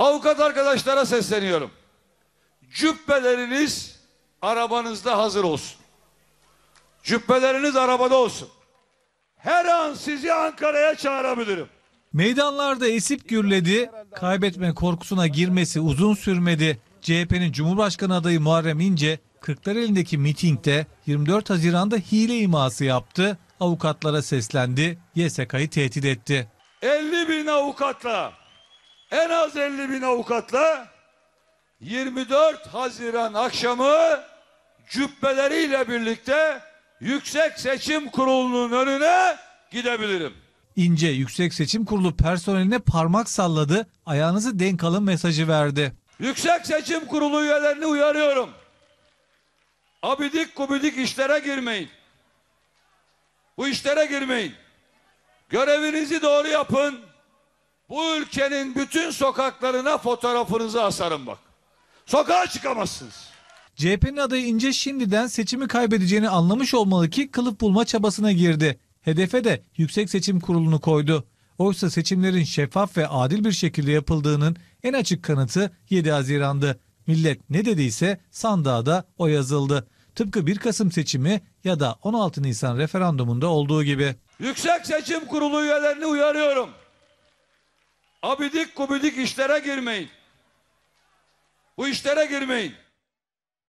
Avukat arkadaşlara sesleniyorum. Cübbeleriniz arabanızda hazır olsun. Cübbeleriniz arabada olsun. Her an sizi Ankara'ya çağırabilirim. Meydanlarda esip gürledi, kaybetme korkusuna girmesi uzun sürmedi. CHP'nin Cumhurbaşkanı adayı Muharrem İnce, Kırklareli'ndeki mitingde 24 Haziran'da hile iması yaptı, avukatlara seslendi, YSK'yı tehdit etti. 50 bin avukatla, en az 50 bin avukatla 24 Haziran akşamı cübbeleriyle birlikte Yüksek Seçim Kurulu'nun önüne gidebilirim. İnce Yüksek Seçim Kurulu personeline parmak salladı, ayağınızı denk alın mesajı verdi. Yüksek Seçim Kurulu üyelerini uyarıyorum. Abidik gubidik işlere girmeyin. Bu işlere girmeyin. Görevinizi doğru yapın. Bu ülkenin bütün sokaklarına fotoğrafınızı asarım bak. Sokağa çıkamazsınız. CHP'nin adayı İnce şimdiden seçimi kaybedeceğini anlamış olmalı ki kılıf bulma çabasına girdi. Hedefe de Yüksek Seçim Kurulu'nu koydu. Oysa seçimlerin şeffaf ve adil bir şekilde yapıldığının en açık kanıtı 7 Haziran'dı. Millet ne dediyse sandığa da o yazıldı. Tıpkı 1 Kasım seçimi ya da 16 Nisan referandumunda olduğu gibi. Yüksek Seçim Kurulu üyelerini uyarıyorum. Abidik gubidik işlere girmeyin. Bu işlere girmeyin.